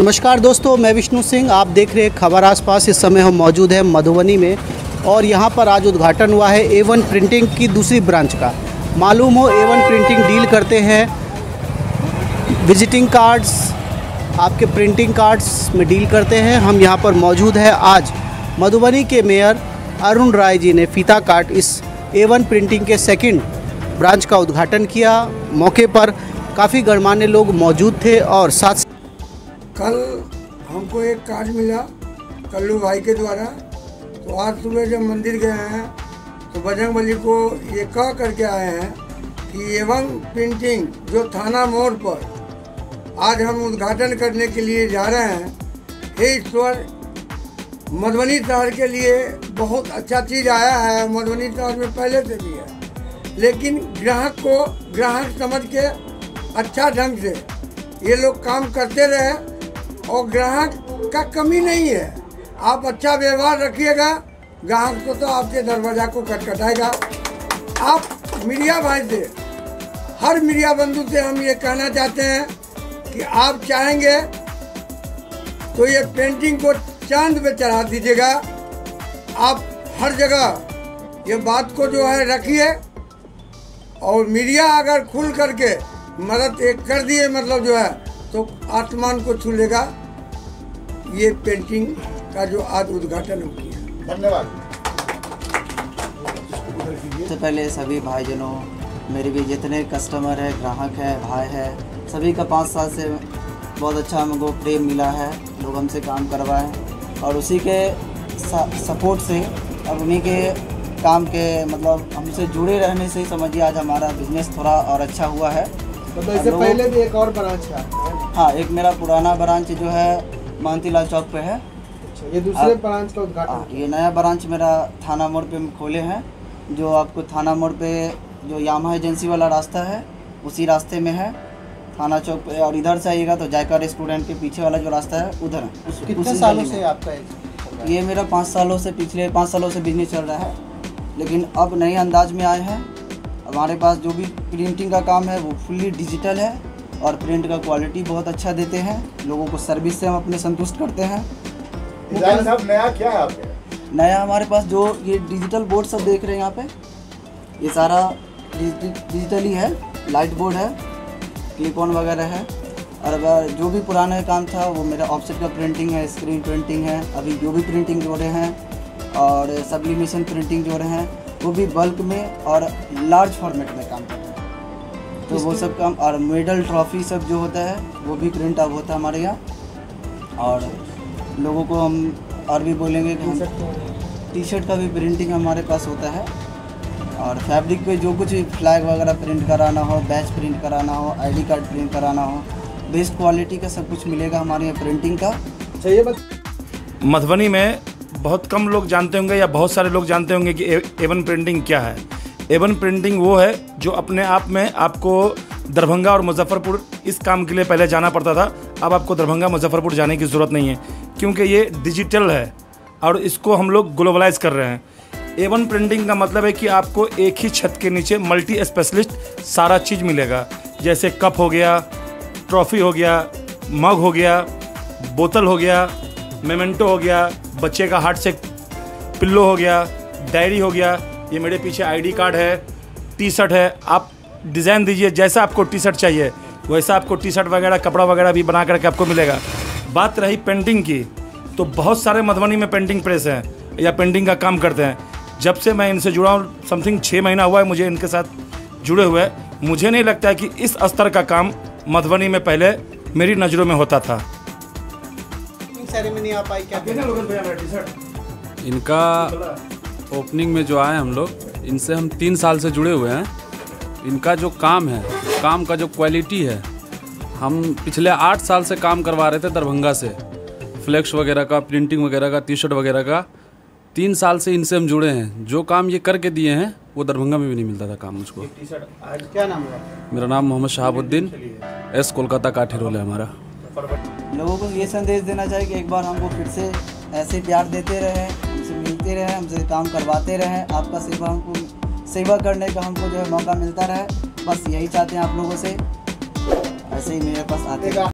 नमस्कार दोस्तों, मैं विष्णु सिंह। आप देख रहे हैं खबर आसपास। इस समय हम मौजूद हैं मधुबनी में और यहाँ पर आज उद्घाटन हुआ है ए वन प्रिंटिंग की दूसरी ब्रांच का। मालूम हो ए वन प्रिंटिंग डील करते हैं। विजिटिंग कार्ड्स आपके प्रिंटिंग कार्ड्स में डील करते हैं। हम यहाँ पर मौजूद है आज। मधुबनी के मेयर अरुण राय जी ने फीता काट इस ए वन प्रिंटिंग के सेकेंड ब्रांच का उद्घाटन किया। मौके पर काफ़ी गणमान्य लोग मौजूद थे और साथ कल हमको एक कार्ड मिला, कल्लू भाई के द्वारा। तो आज सुबह जब मंदिर गए हैं तो बजरंग बली को ये कह करके आए हैं कि एवं प्रिंटिंग जो थाना मोड़ पर, आज हम उद्घाटन करने के लिए जा रहे हैं। हे ईश्वर, मधुबनी शहर के लिए बहुत अच्छा चीज़ आया है, मधुबनी शहर में पहले से भी है। लेकिन ग्राहक को, ग्राहक समझ के अच्छा ढंग से ये लोग काम करते रहे और ग्राहक का कमी नहीं है। आप अच्छा व्यवहार रखिएगा, ग्राहक को तो आपके दरवाज़ा को खटखटाएगा आप मीडिया भाई से हर मीडिया बंधु से हम ये कहना चाहते हैं कि आप चाहेंगे तो ये पेंटिंग को चाँद पे चढ़ा दीजिएगा। आप हर जगह ये बात को जो है रखिए और मीडिया अगर खुल करके मदद एक कर दिए मतलब जो है तो आसमान को छू लेगा। ये पेंटिंग का जो आज उद्घाटन हो किया धन्यवाद। सबसे पहले सभी भाईजनों मेरे भी जितने कस्टमर है ग्राहक है भाई है सभी का पाँच साल से बहुत अच्छा हमको प्रेम मिला है। लोग हमसे काम करवाए और उसी के सपोर्ट से और उन्हीं के काम के मतलब हमसे जुड़े रहने से ही समझिए आज हमारा बिज़नेस थोड़ा और अच्छा हुआ है। तो इससे पहले भी एक और ब्रांच है। हाँ एक मेरा पुराना ब्रांच जो है महंती लाल चौक पे है। अच्छा ये दूसरे ब्रांच का उद्घाटन हाँ, ये नया ब्रांच मेरा थाना मोड़ पे खोले हैं जो आपको थाना मोड़ पे जो यामा एजेंसी वाला रास्ता है उसी रास्ते में है। थाना चौक पे और इधर से आइएगा तो जायका रेस्टोरेंट के पीछे वाला जो रास्ता है उधर है। कितने सालों से आपका ये मेरा पाँच सालों से पिछले पाँच सालों से बिज़नेस चल रहा है। लेकिन अब नए अंदाज में आए हैं हमारे पास जो भी प्रिंटिंग का काम है वो फुल्ली डिजिटल है और प्रिंट का क्वालिटी बहुत अच्छा देते हैं। लोगों को सर्विस से हम अपने संतुष्ट करते हैं। साहब नया क्या है आपके? नया हमारे पास जो ये डिजिटल बोर्ड सब देख रहे हैं यहाँ पे ये सारा डिजिटल ही है लाइट बोर्ड है क्लिप ऑन वगैरह है। और अगर जो भी पुराना काम था वो मेरा ऑफसेट का प्रिंटिंग है स्क्रीन प्रिंटिंग है अभी जो भी प्रिंटिंग जोड़े हैं और सब्लिमेशन प्रिंटिंग जोड़े हैं वो भी बल्क में और लार्ज फॉर्मेट में काम कर रहे हैं। तो वो सब काम और मेडल ट्रॉफी सब जो होता है वो भी प्रिंट अब होता है हमारे यहाँ। और लोगों को हम और भी बोलेंगे कि हम टी शर्ट का भी प्रिंटिंग हमारे पास होता है। और फैब्रिक पे जो कुछ भी फ्लैग वगैरह प्रिंट कराना हो बैच प्रिंट कराना हो आईडी कार्ड प्रिंट कराना हो बेस्ट क्वालिटी का सब कुछ मिलेगा हमारे यहाँ प्रिंटिंग का। चाहिए बस मधुबनी में बहुत कम लोग जानते होंगे या बहुत सारे लोग जानते होंगे कि एवन प्रिंटिंग क्या है। एवन प्रिंटिंग वो है जो अपने आप में आपको दरभंगा और मुजफ्फरपुर इस काम के लिए पहले जाना पड़ता था। अब आपको दरभंगा, मुजफ्फरपुर जाने की ज़रूरत नहीं है, क्योंकि ये डिजिटल है और इसको हम लोग ग्लोबलाइज कर रहे हैं। एवन प्रिंटिंग का मतलब है कि आपको एक ही छत के नीचे मल्टी स्पेशलिस्ट सारा चीज़ मिलेगा। जैसे कप हो गया ट्रॉफी हो गया मग हो गया, बोतल हो गया मेमेंटो हो गया बच्चे का हार्ट से पिल्लो हो गया, डायरी हो गया, ये मेरे पीछे आईडी कार्ड है टी शर्ट है, आप डिज़ाइन दीजिए, जैसा आपको टी शर्ट चाहिए, वैसा आपको टी शर्ट वगैरह, कपड़ा वगैरह भी बना करके आपको मिलेगा। बात रही पेंटिंग की तो बहुत सारे मधुबनी में पेंटिंग प्रेस हैं, या पेंटिंग का काम करते हैं। जब से मैं इनसे जुड़ा हूँ समथिंग छः महीना हुआ है मुझे इनके साथ जुड़े हुए। मुझे नहीं लगता है कि इस स्तर का काम मधुबनी में पहले मेरी नज़रों में होता था। सेरेमनी आप आई क्या इनका ओपनिंग में जो आए हम लोग इनसे हम तीन साल से जुड़े हुए हैं। इनका जो काम है काम का जो क्वालिटी है हम पिछले आठ साल से काम करवा रहे थे दरभंगा से। फ्लेक्स वगैरह का प्रिंटिंग वगैरह का टी शर्ट वगैरह का। तीन साल से इनसे हम जुड़े हैं। जो काम ये करके दिए हैं वो दरभंगा में भी नहीं मिलता था काम मुझको। क्या नाम हुआ मेरा नाम मोहम्मद शहाबुद्दीन एस कोलकाता काठी रोल है हमारा। लोगों को ये संदेश देना चाहिए कि एक बार हमको फिर से ऐसे प्यार देते रहें, हमसे मिलते रहें, हमसे काम करवाते रहें। आपका सेवा हमको, सेवा करने का हमको जो है मौका मिलता रहे। बस यही चाहते हैं आप लोगों से। ऐसे ही मेरे पास आते